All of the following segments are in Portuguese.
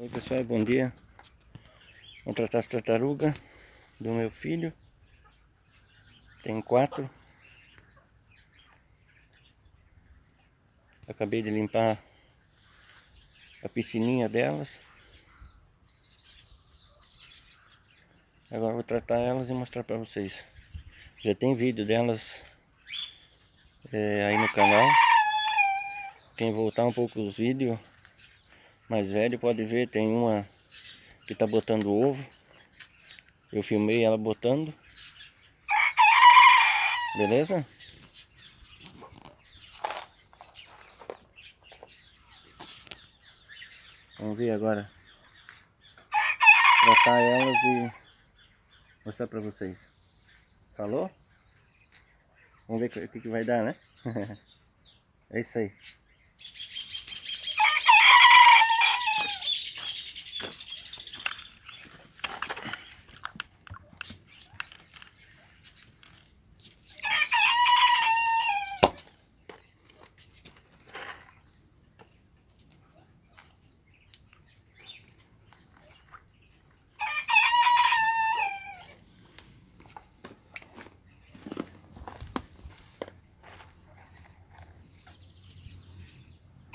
Oi pessoal, bom dia. Vou tratar as tartarugas do meu filho. Tem quatro. Acabei de limpar a piscininha delas. Agora vou tratar elas e mostrar para vocês. Já tem vídeo delas é, aí no canal. Quem voltar um pouco os vídeos mais velho pode ver, tem uma que tá botando ovo. Eu filmei ela botando. Beleza? Vamos ver agora. Tratar elas e mostrar pra vocês. Falou? Vamos ver o que, que vai dar, né? é isso aí.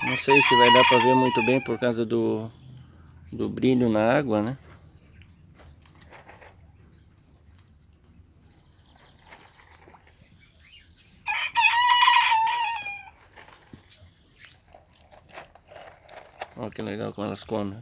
Não sei se vai dar para ver muito bem por causa do, do brilho na água, né? Olha que legal como elas comem.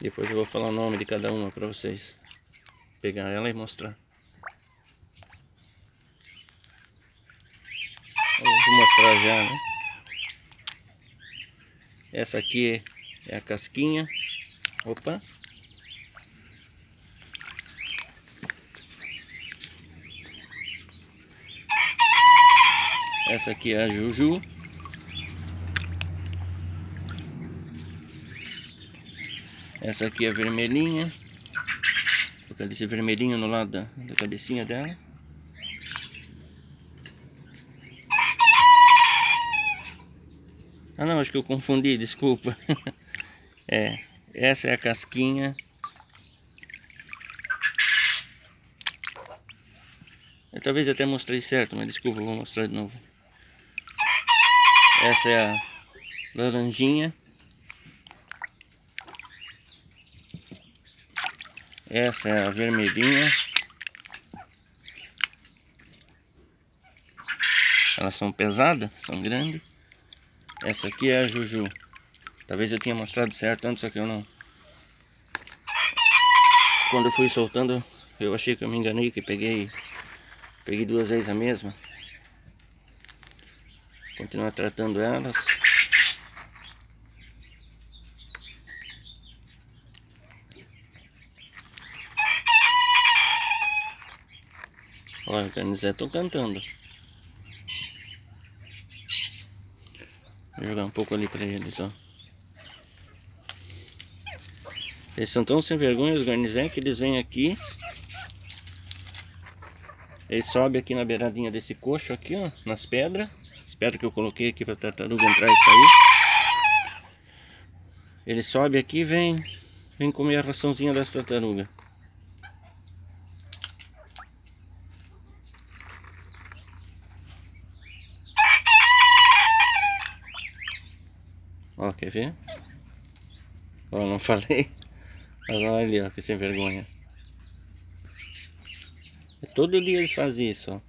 Depois eu vou falar o nome de cada uma para vocês. Pegar ela e mostrar. Eu vou mostrar já, né? Essa aqui é a casquinha. Opa. Essa aqui é a Juju. Essa aqui é vermelhinha. Por causa desse vermelhinho no lado da, da cabecinha dela. Ah não, acho que eu confundi, desculpa. é, essa é a casquinha. Eu talvez até mostrei certo, mas desculpa, vou mostrar de novo. Essa é a laranjinha. Essa é a vermelhinha. Elas são pesadas, são grandes. Essa aqui é a Juju. Talvez eu tenha mostrado certo antes, só que eu não. Quando eu fui soltando, eu achei que eu me enganei, que peguei, peguei duas vezes a mesma. Continuar tratando elas. Olha, o Canizé tô cantando. Vou jogar um pouco ali pra eles, ó. Eles são tão sem vergonha, os garnizé, que eles vêm aqui. Eles sobem aqui na beiradinha desse coxo aqui, ó, nas pedras. As pedras que eu coloquei aqui pra tartaruga entrar e sair. Ele sobe aqui e vem, vem comer a raçãozinha das tartarugas. Ó, quer ver? Ó, não falei. Olha ali, ó, que sem vergonha. Todo dia eles fazem isso, ó.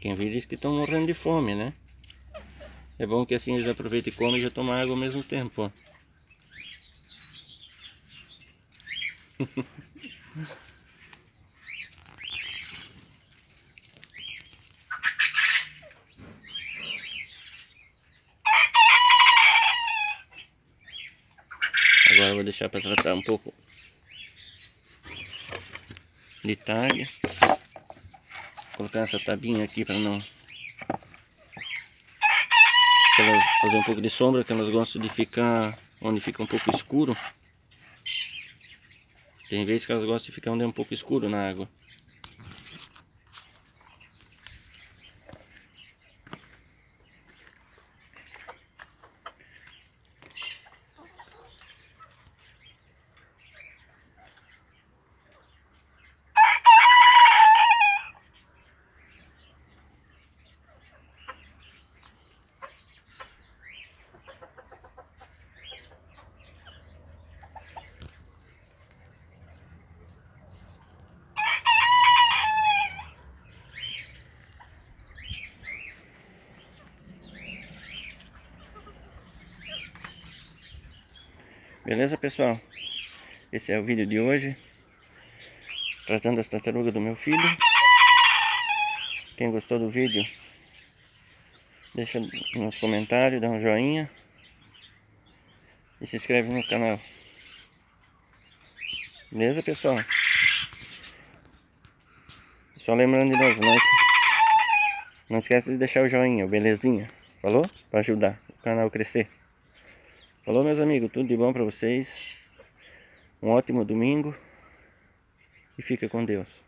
Quem vê diz que estão morrendo de fome, né? É bom que assim eles aproveitem e comem e já tomam água ao mesmo tempo, ó. Agora vou deixar para tratar um pouco de tarde. colocar essa tabinha aqui para não pra fazer um pouco de sombra que elas gostam de ficar onde fica um pouco escuro tem vezes que elas gostam de ficar onde é um pouco escuro na água Beleza pessoal? Esse é o vídeo de hoje Tratando das tartarugas do meu filho Quem gostou do vídeo Deixa nos comentários, dá um joinha E se inscreve no canal Beleza pessoal? Só lembrando de novo, não, não esquece de deixar o joinha, belezinha? Falou? Para ajudar o canal a crescer Falou meus amigos, tudo de bom para vocês. Um ótimo domingo. E fica com Deus.